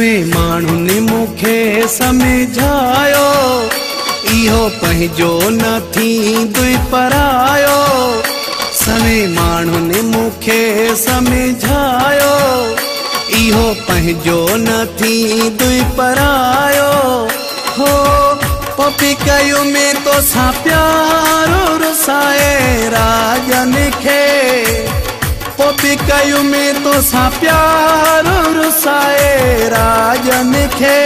सवे माण्हुनि मूंखे सम्झायो। इहो पंहिंजो न थींदुई परायो। सवे माण्हुनि मूंखे सम्झायो। इहो पंहिंजो न थींदुई परायो। हो, पपी कयो में तोसां प्यारो रुसाए राजन खे। पोपी कयूं में तोसां प्यारो रुसाए राजन खे।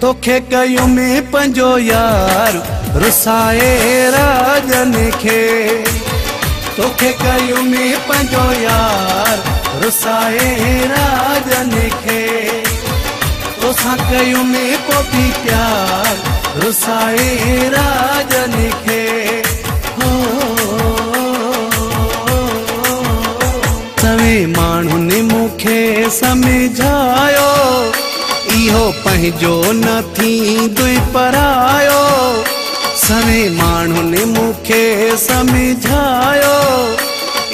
तोखे कयूं में पंहिंजो यार रुसाए राजन खे। तोखे कयूं में पंहिंजो यार रुसाए राजन खे। तोसां कयूं में पोपी प्यार रुसाए राजन खे। मूंखे सम्झायो, इहो पंहिंजो न थींदुई परायो। सवे माण्हुनि मूंखे सम्झायो,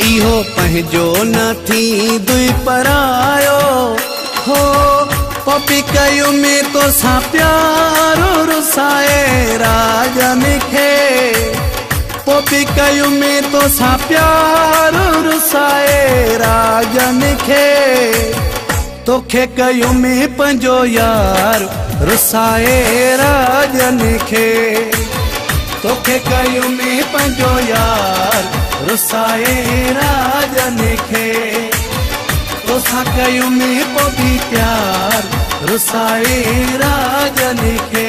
इहो पंहिंजो न थींदुई परायो। हो, पपी कयूं में तोसां प्यारो रुसाए राजन खे। पोपी कयूं में तोसां प्यारो रुसाए राजन खे। तोखे कयूं में पंहिंजो यार रुसाए राजन खे। तोखे कयूं में पंहिंजो यार रुसाए राजन खे। तोसां कयूं में पोपी प्यार रुसाए राजन खे।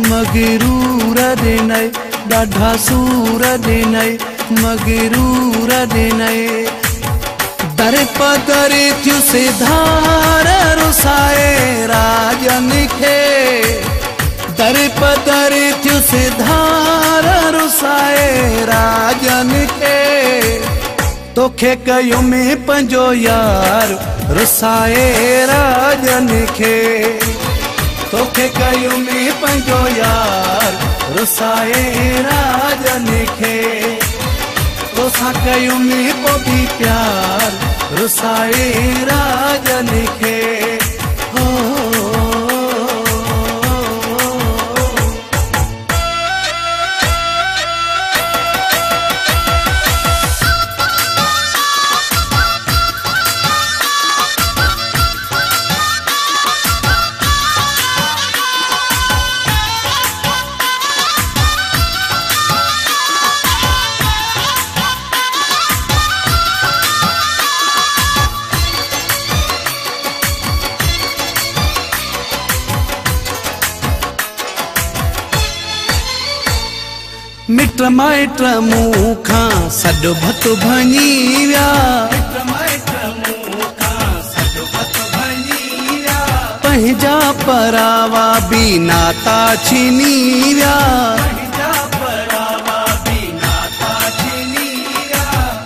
मगरूर ॾिनई ॾाढा सूर ॾिनई मगरूर ॾिनई दर पदर थियूं सिधार रुसाए, राजन खे दर पदर थियूं सिधार रुसाए, राजन खे तोखे कयूं में पंहिंजो यार रुसाए, राजन खे तोखे कयो में पंहिंजो यार, रुसाए राजन खे तोसां कयो में पोइ प्यार, रुसाए राजन खे मिट माइट मूं खां भत भञी विया। पंहिंजा परावा बि नाता छिनी विया।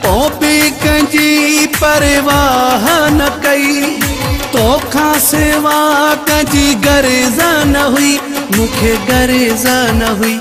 पोइ बि परवाह न कई। तोखां सिवा कंहिंजी गर्ज़ न हुई मूंखे गर्ज़ न हुई।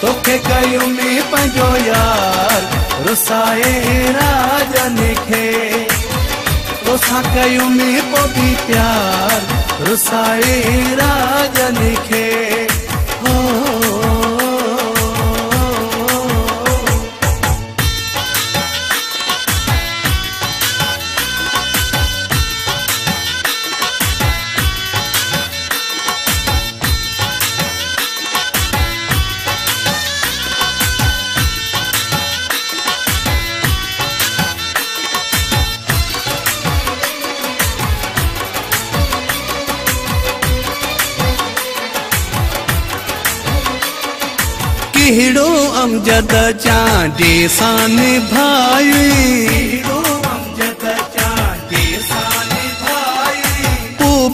तोखे कयूं में पंहिंजो यार, रुसाए राजन खे तोसां कयूं में पोइ बि प्यार, रुसाए राजन खे हो कहिड़ो अमजद चांडे सां निभाई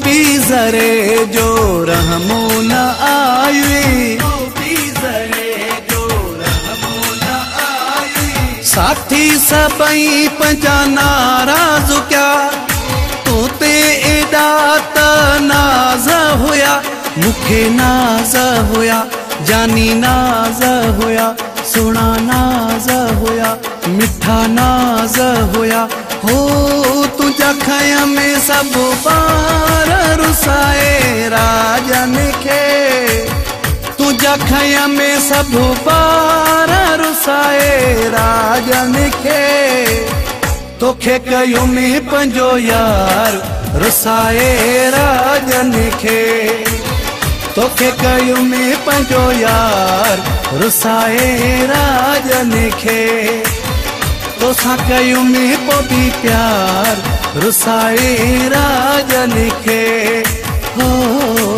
पी ज़रे जो रहमो न आई। साथी सभई पंहिंजा नाराज़ क्या? तूं ते एॾा त नाज़ हुया, मूंखे नाज़ हुया। जानी नाज़ होया सुहिणा नाज़ हुया, मिठा नाज़ हुया। हो तुंहिंजा खया में सब पार रुसाए राजन खे तुंहिंजा खया में सब पार रुसाए राजन खे तोखे कयूं में पंहिंजो यार, रुसाए राजन खे तोखे कयूं में पंहिंजो यार, रुसाए राजन खे तोसां कयूं में बि प्यार, रुसाए राजन खे हो